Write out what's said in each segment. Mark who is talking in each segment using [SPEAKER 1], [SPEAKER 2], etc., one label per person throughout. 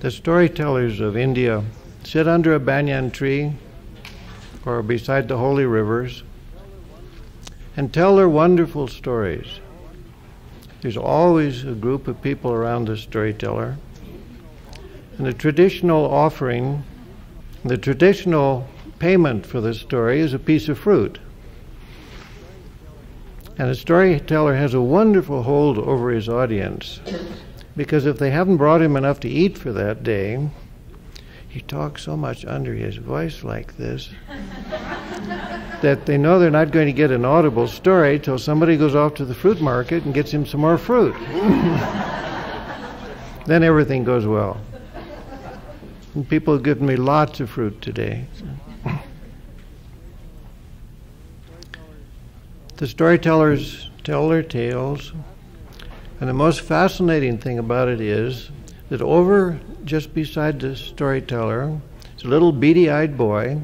[SPEAKER 1] The storytellers of India sit under a banyan tree or beside the holy rivers and tell their wonderful stories. There's always a group of people around the storyteller. And the traditional offering, the traditional payment for the story is a piece of fruit. And the storyteller has a wonderful hold over his audience because if they haven't brought him enough to eat for that day, he talks so much under his voice like this that they know they're not going to get an audible story till somebody goes off to the fruit market and gets him some more fruit. then everything goes well. And people have given me lots of fruit today. The storytellers tell their tales, and the most fascinating thing about it is that over just beside the storyteller is a little beady eyed boy,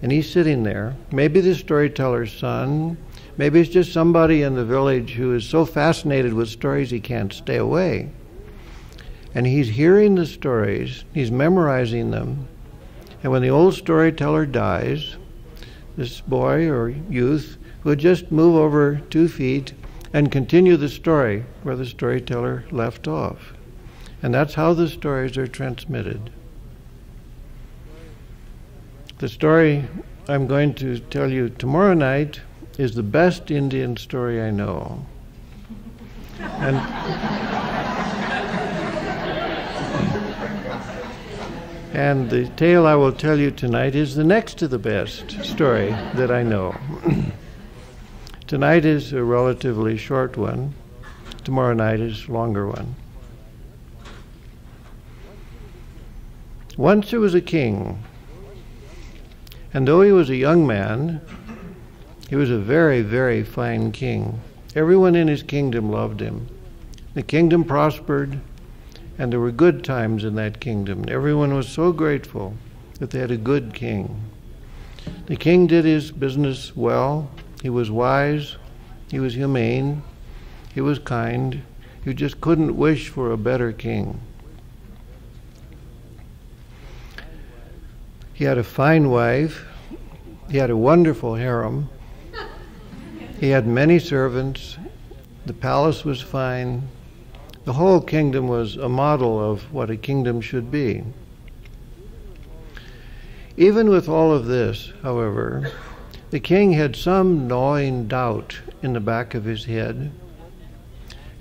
[SPEAKER 1] and he's sitting there. Maybe the storyteller's son, maybe it's just somebody in the village who is so fascinated with stories he can't stay away. And he's hearing the stories, he's memorizing them, and when the old storyteller dies, this boy or youth would just move over two feet and continue the story where the storyteller left off. And that's how the stories are transmitted. The story I'm going to tell you tomorrow night is the best Indian story I know. And And the tale I will tell you tonight is the next to the best story that I know. Tonight is a relatively short one. Tomorrow night is a longer one. Once there was a king, and though he was a young man, he was a very, very fine king. Everyone in his kingdom loved him. The kingdom prospered, and there were good times in that kingdom. Everyone was so grateful that they had a good king. The king did his business well, he was wise, he was humane, he was kind. You just couldn't wish for a better king. He had a fine wife, he had a wonderful harem, he had many servants, the palace was fine. The whole kingdom was a model of what a kingdom should be. Even with all of this, however, the king had some gnawing doubt in the back of his head,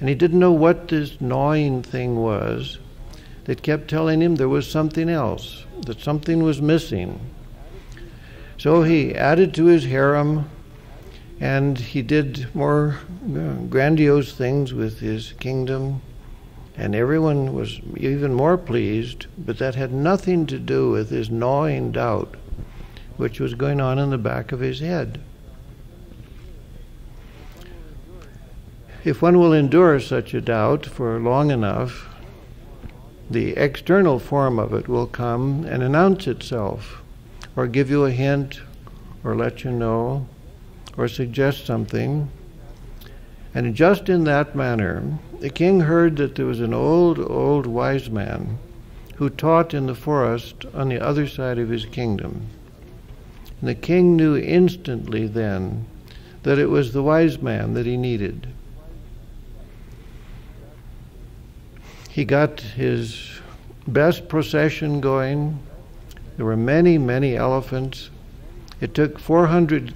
[SPEAKER 1] and he didn't know what this gnawing thing was that kept telling him there was something else, that something was missing. So he added to his harem and he did more uh, grandiose things with his kingdom, and everyone was even more pleased, but that had nothing to do with his gnawing doubt which was going on in the back of his head. If one will endure such a doubt for long enough, the external form of it will come and announce itself, or give you a hint, or let you know, or suggest something. And just in that manner, the king heard that there was an old, old wise man who taught in the forest on the other side of his kingdom. And the king knew instantly then that it was the wise man that he needed. He got his best procession going. There were many, many elephants. It took 400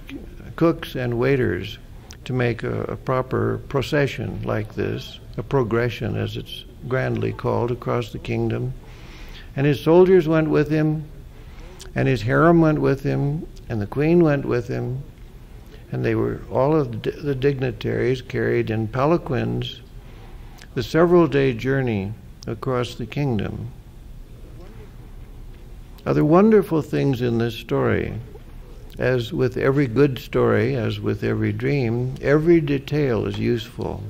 [SPEAKER 1] cooks and waiters to make a, a, proper procession like this, a progression as it's grandly called across the kingdom. And his soldiers went with him, and his harem went with him, and the queen went with him, and they were all of the dignitaries carried in palanquins the several day journey across the kingdom. Other wonderful things in this story. As with every good story, as with every dream, every detail is useful.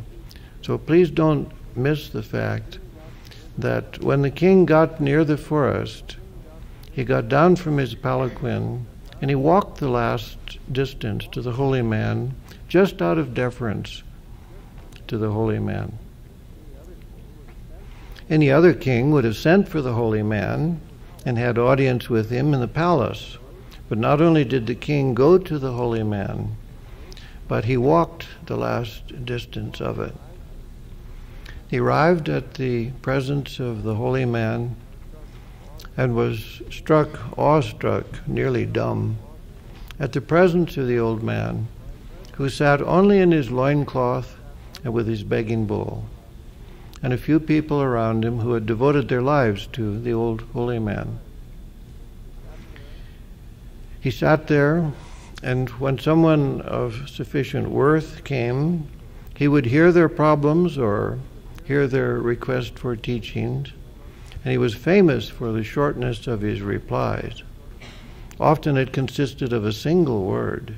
[SPEAKER 1] So please don't miss the fact that when the king got near the forest, he got down from his palanquin and he walked the last distance to the holy man just out of deference to the holy man. Any other king would have sent for the holy man and had audience with him in the palace. But not only did the king go to the holy man, but he walked the last distance of it. He arrived at the presence of the holy man and was struck, awestruck, nearly dumb, at the presence of the old man, who sat only in his loincloth and with his begging bowl, and a few people around him who had devoted their lives to the old holy man. He sat there, and when someone of sufficient worth came, he would hear their problems or hear their request for teachings and he was famous for the shortness of his replies. Often it consisted of a single word.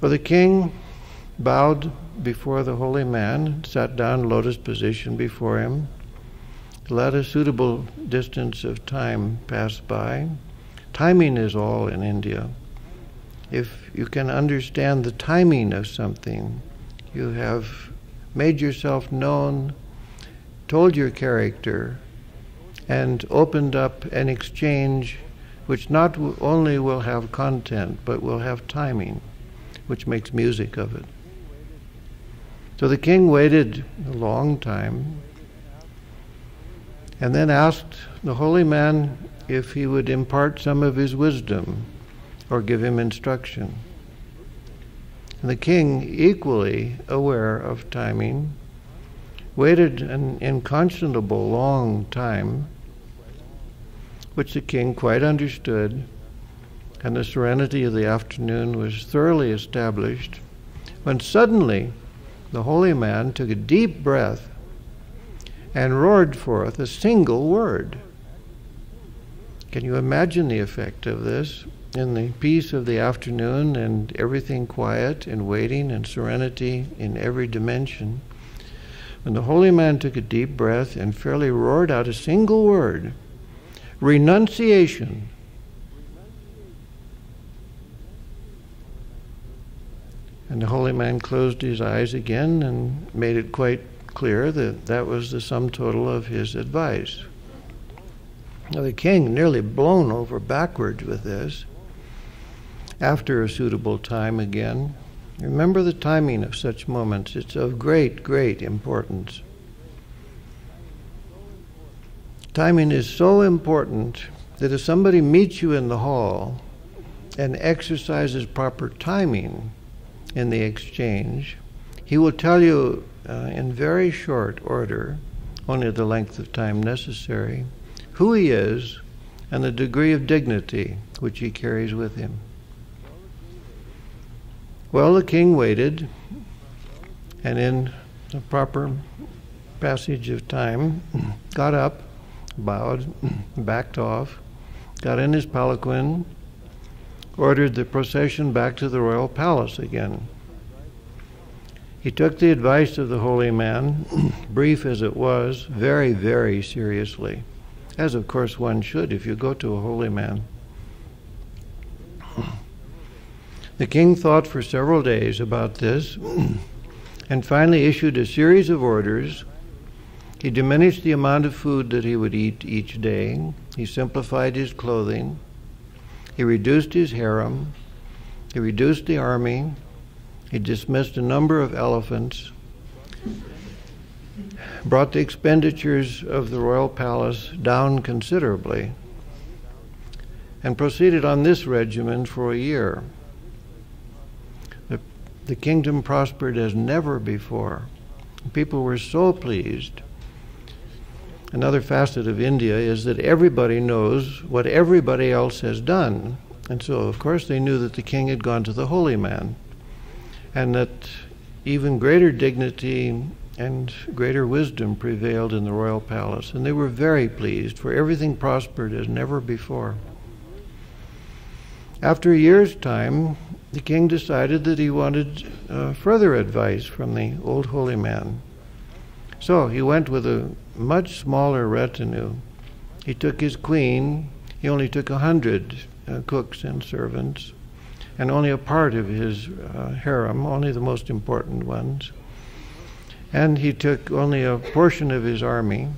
[SPEAKER 1] For the king bowed before the holy man, sat down in lotus position before him, let a suitable distance of time pass by. Timing is all in India. If you can understand the timing of something, you have made yourself known told your character and opened up an exchange which not only will have content but will have timing, which makes music of it. So the king waited a long time and then asked the holy man if he would impart some of his wisdom or give him instruction. And the king, equally aware of timing, waited an inconscionable long time, which the king quite understood, and the serenity of the afternoon was thoroughly established, when suddenly the holy man took a deep breath and roared forth a single word. Can you imagine the effect of this? In the peace of the afternoon and everything quiet and waiting and serenity in every dimension, and the holy man took a deep breath and fairly roared out a single word renunciation. And the holy man closed his eyes again and made it quite clear that that was the sum total of his advice. Now, the king, nearly blown over backwards with this, after a suitable time again, Remember the timing of such moments. It's of great, great importance. Timing is so important that if somebody meets you in the hall and exercises proper timing in the exchange, he will tell you uh, in very short order, only the length of time necessary, who he is and the degree of dignity which he carries with him. Well, the king waited, and in the proper passage of time, got up, bowed, backed off, got in his palanquin, ordered the procession back to the royal palace again. He took the advice of the holy man, brief as it was, very, very seriously, as of course one should if you go to a holy man. The king thought for several days about this and finally issued a series of orders. He diminished the amount of food that he would eat each day. He simplified his clothing. He reduced his harem. He reduced the army. He dismissed a number of elephants. Brought the expenditures of the royal palace down considerably. And proceeded on this regimen for a year the kingdom prospered as never before. People were so pleased. Another facet of India is that everybody knows what everybody else has done. And so, of course, they knew that the king had gone to the holy man, and that even greater dignity and greater wisdom prevailed in the royal palace. And they were very pleased, for everything prospered as never before. After a year's time, the king decided that he wanted uh, further advice from the old holy man. So he went with a much smaller retinue. He took his queen, he only took a hundred uh, cooks and servants, and only a part of his uh, harem, only the most important ones. And he took only a portion of his army.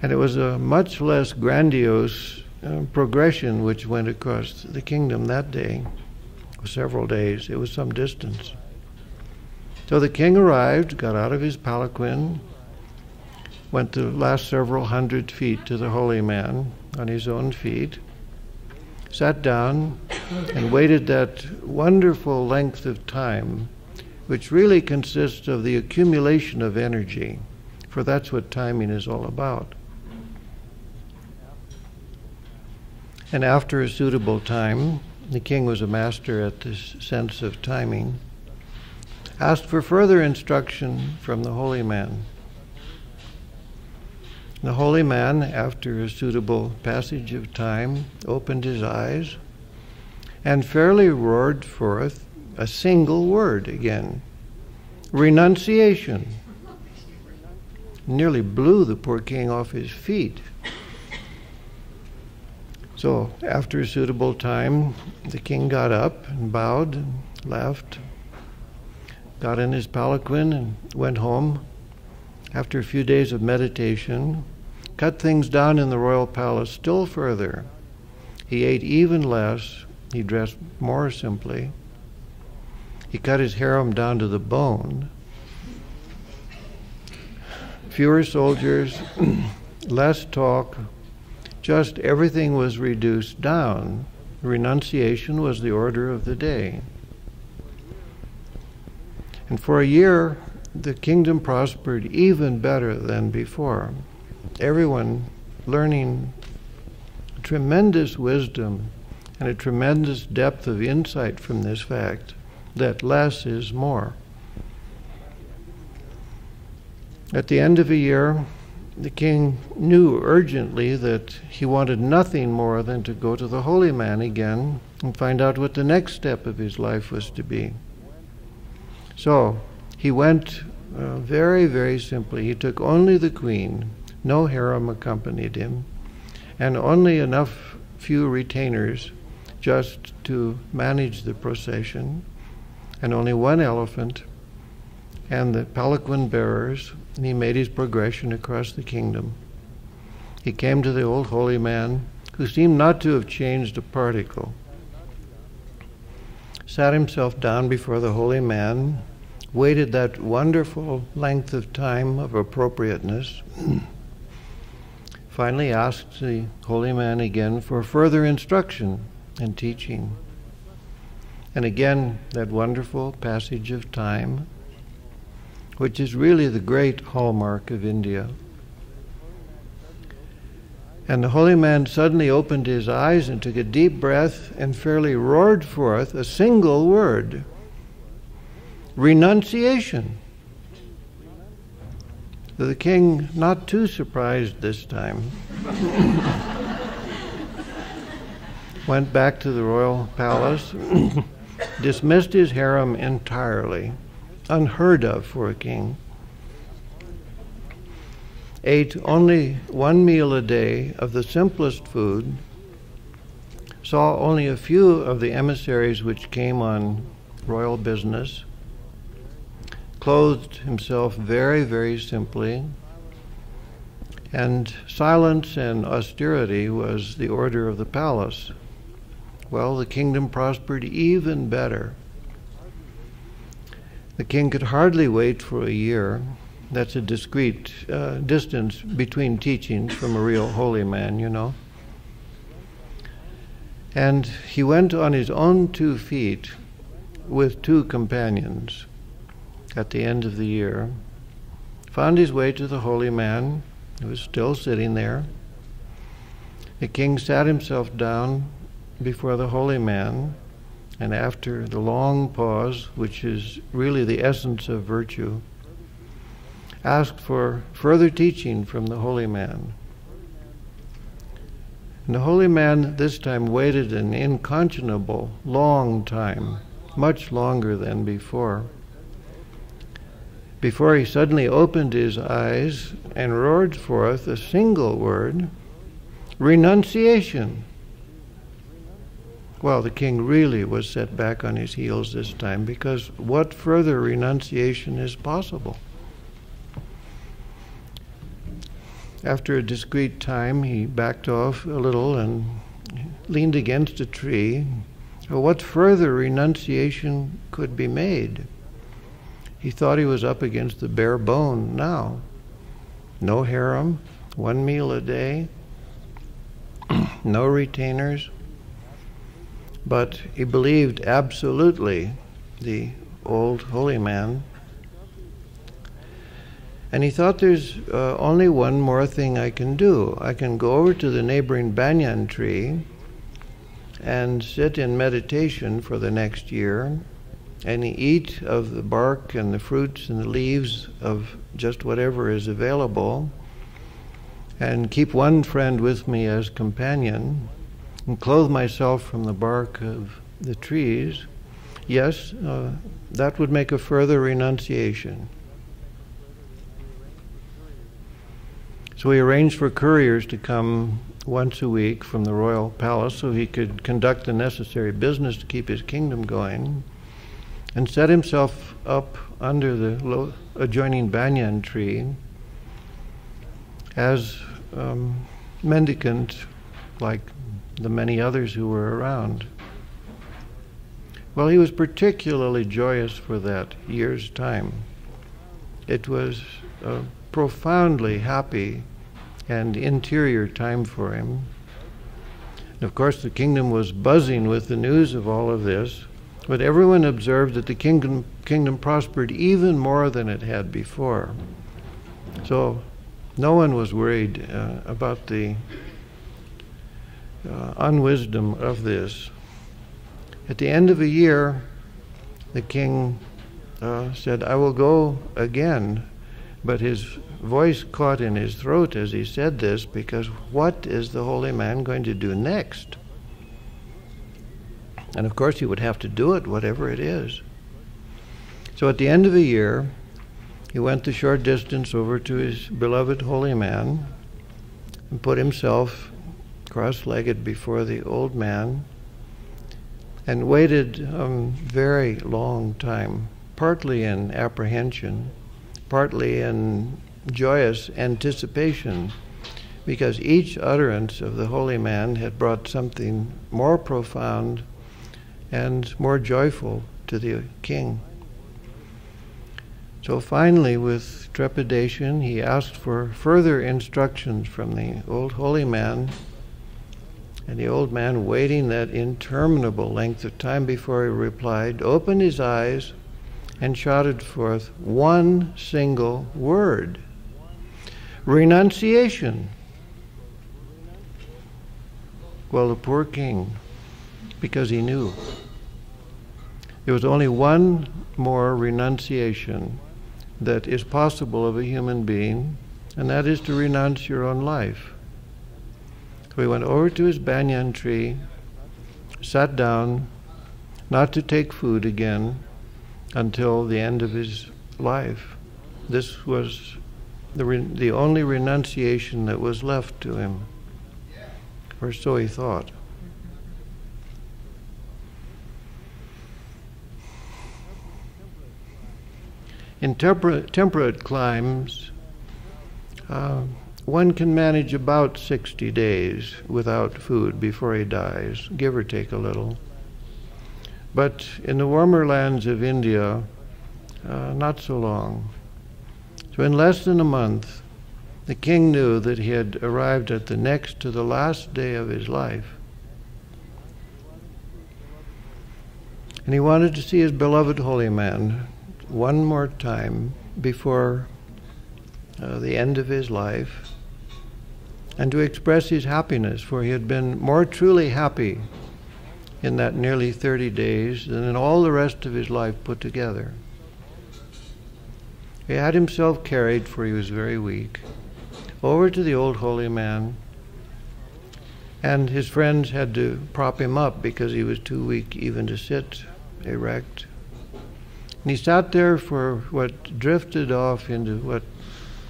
[SPEAKER 1] And it was a much less grandiose uh, progression which went across the kingdom that day, several days. It was some distance. So the king arrived, got out of his palanquin, went the last several hundred feet to the holy man on his own feet, sat down, and waited that wonderful length of time, which really consists of the accumulation of energy, for that's what timing is all about. And after a suitable time, the king was a master at this sense of timing asked for further instruction from the holy man. The holy man, after a suitable passage of time, opened his eyes and fairly roared forth a single word again renunciation. Nearly blew the poor king off his feet. So, after a suitable time, the king got up and bowed and left got in his palanquin and went home. After a few days of meditation, cut things down in the royal palace still further. He ate even less, he dressed more simply. He cut his harem down to the bone. Fewer soldiers, less talk, just everything was reduced down. Renunciation was the order of the day. And for a year, the kingdom prospered even better than before. Everyone learning tremendous wisdom and a tremendous depth of insight from this fact that less is more. At the end of a year, the king knew urgently that he wanted nothing more than to go to the holy man again and find out what the next step of his life was to be. So he went uh, very, very simply. He took only the queen, no harem accompanied him, and only enough few retainers just to manage the procession, and only one elephant and the palanquin bearers, and he made his progression across the kingdom. He came to the old holy man, who seemed not to have changed a particle sat himself down before the holy man, waited that wonderful length of time of appropriateness, finally asked the holy man again for further instruction and teaching. And again, that wonderful passage of time, which is really the great hallmark of India. And the holy man suddenly opened his eyes and took a deep breath and fairly roared forth a single word renunciation. The king, not too surprised this time, went back to the royal palace, dismissed his harem entirely, unheard of for a king ate only one meal a day of the simplest food, saw only a few of the emissaries which came on royal business, clothed himself very, very simply, and silence and austerity was the order of the palace. Well, the kingdom prospered even better. The king could hardly wait for a year that's a discreet uh, distance between teachings from a real holy man, you know. And he went on his own two feet with two companions at the end of the year, found his way to the holy man, who was still sitting there. The king sat himself down before the holy man, and after the long pause, which is really the essence of virtue, asked for further teaching from the holy man. And the holy man this time waited an inconscionable long time, much longer than before, before he suddenly opened his eyes and roared forth a single word renunciation. Well, the king really was set back on his heels this time because what further renunciation is possible? After a discreet time, he backed off a little and leaned against a tree. What further renunciation could be made? He thought he was up against the bare bone now. No harem, one meal a day, no retainers. But he believed absolutely the old holy man. And he thought there's uh, only one more thing I can do. I can go over to the neighboring banyan tree and sit in meditation for the next year and eat of the bark and the fruits and the leaves of just whatever is available, and keep one friend with me as companion, and clothe myself from the bark of the trees, yes, uh, that would make a further renunciation. So he arranged for couriers to come once a week from the royal palace so he could conduct the necessary business to keep his kingdom going and set himself up under the adjoining banyan tree as um, mendicant like the many others who were around. Well, he was particularly joyous for that year's time. It was a profoundly happy and interior time for him. And of course, the kingdom was buzzing with the news of all of this, but everyone observed that the kingdom, kingdom prospered even more than it had before. So no one was worried uh, about the uh, unwisdom of this. At the end of a year, the king uh, said, I will go again. But his voice caught in his throat as he said this because what is the holy man going to do next? And of course, he would have to do it, whatever it is. So at the end of a year, he went the short distance over to his beloved holy man and put himself cross legged before the old man and waited a um, very long time, partly in apprehension, partly in joyous anticipation, because each utterance of the holy man had brought something more profound and more joyful to the king. So finally, with trepidation, he asked for further instructions from the old holy man. And the old man, waiting that interminable length of time before he replied, opened his eyes and shouted forth one single word renunciation. Well, the poor king, because he knew there was only one more renunciation that is possible of a human being, and that is to renounce your own life. So he went over to his banyan tree, sat down, not to take food again until the end of his life. This was the, re- the only renunciation that was left to him, or so he thought. In temperate, temperate climes, uh, one can manage about 60 days without food before he dies, give or take a little. But in the warmer lands of India, uh, not so long. So, in less than a month, the king knew that he had arrived at the next to the last day of his life. And he wanted to see his beloved holy man one more time before uh, the end of his life and to express his happiness, for he had been more truly happy in that nearly 30 days than in all the rest of his life put together. He had himself carried, for he was very weak, over to the old holy man, and his friends had to prop him up because he was too weak even to sit erect. And he sat there for what drifted off into what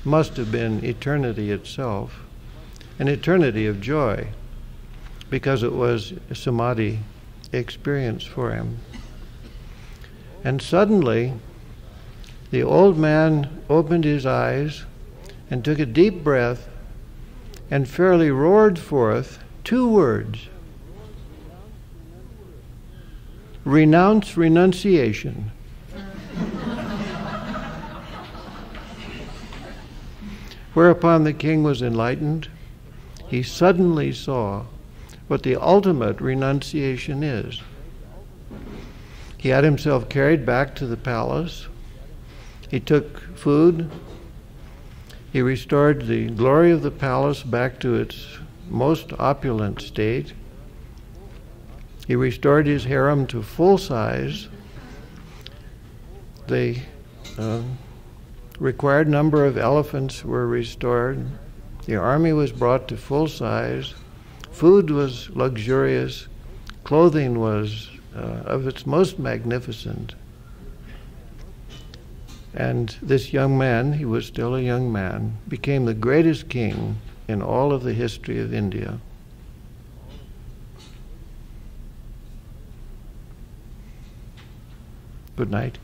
[SPEAKER 1] must have been eternity itself, an eternity of joy, because it was a samadhi experience for him. And suddenly, the old man opened his eyes and took a deep breath and fairly roared forth two words Renounce renunciation. Whereupon the king was enlightened. He suddenly saw what the ultimate renunciation is. He had himself carried back to the palace. He took food. He restored the glory of the palace back to its most opulent state. He restored his harem to full size. The uh, required number of elephants were restored. The army was brought to full size. Food was luxurious. Clothing was uh, of its most magnificent. And this young man, he was still a young man, became the greatest king in all of the history of India. Good night.